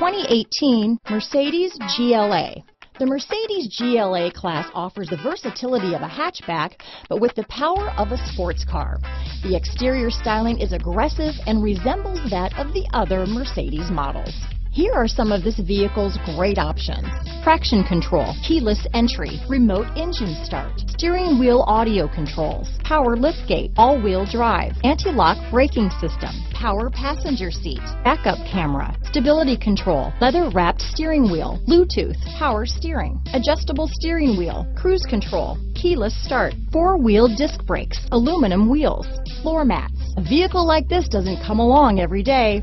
2018 Mercedes GLA. The Mercedes GLA class offers the versatility of a hatchback, but with the power of a sports car. The exterior styling is aggressive and resembles that of the other Mercedes models. Here are some of this vehicle's great options. Traction control, keyless entry, remote engine start, steering wheel audio controls, power liftgate, all-wheel drive, anti-lock braking system, power passenger seat, backup camera, stability control, leather-wrapped steering wheel, Bluetooth, power steering, adjustable steering wheel, cruise control, keyless start, four-wheel disc brakes, aluminum wheels, floor mats. A vehicle like this doesn't come along every day.